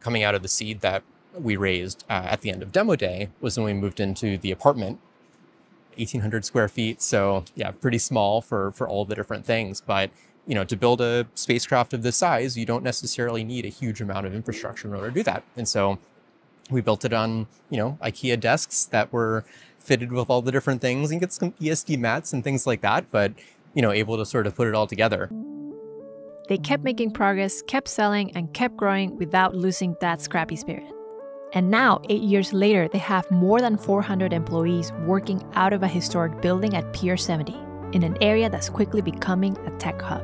Coming out of the seed that we raised uh, at the end of demo day was when we moved into the apartment 1800 square feet. So yeah pretty small for for all the different things. But you know to build a spacecraft of this size you don't necessarily need a huge amount of infrastructure in order to do that. And so we built it on you know ikea desks that were fitted with all the different things and get some esd mats and things like that but you know able to sort of put it all together they kept making progress kept selling and kept growing without losing that scrappy spirit and now, eight years later, they have more than 400 employees working out of a historic building at Pier 70 in an area that's quickly becoming a tech hub.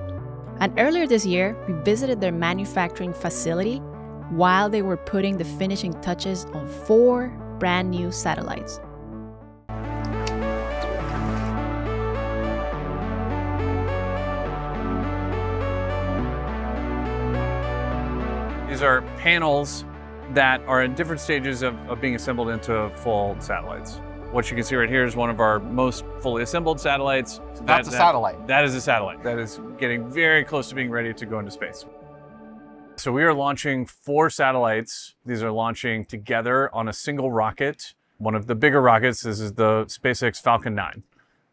And earlier this year, we visited their manufacturing facility while they were putting the finishing touches on four brand new satellites. These are panels that are in different stages of, of being assembled into full satellites. What you can see right here is one of our most fully assembled satellites. So that's that, a satellite. That, that is a satellite. That is getting very close to being ready to go into space. So we are launching four satellites. These are launching together on a single rocket. One of the bigger rockets, this is the SpaceX Falcon 9.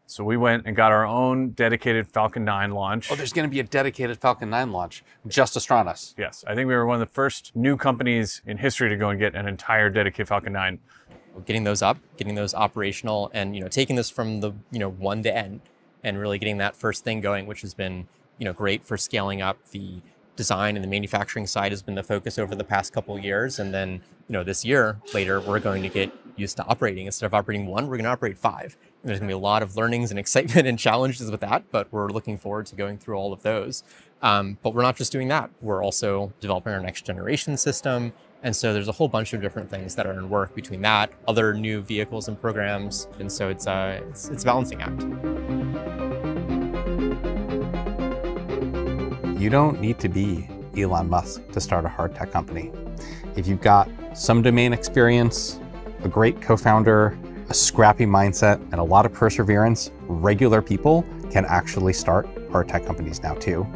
So we went and got our own dedicated Falcon 9 launch. Oh, there's going to be a dedicated Falcon 9 launch, just Astranis. Yes, I think we were one of the first new companies in history to go and get an entire dedicated Falcon 9. Getting those up, getting those operational, and you know, taking this from the you know one to end, and really getting that first thing going, which has been you know great for scaling up the design and the manufacturing side has been the focus over the past couple years, and then you know this year later we're going to get used to operating. Instead of operating one, we're going to operate five. And there's going to be a lot of learnings and excitement and challenges with that, but we're looking forward to going through all of those. Um, but we're not just doing that. We're also developing our next generation system. And so there's a whole bunch of different things that are in work between that, other new vehicles and programs. And so it's, uh, it's, it's a balancing act. You don't need to be Elon Musk to start a hard tech company. If you've got some domain experience, a great co-founder, a scrappy mindset, and a lot of perseverance, regular people can actually start hard tech companies now too.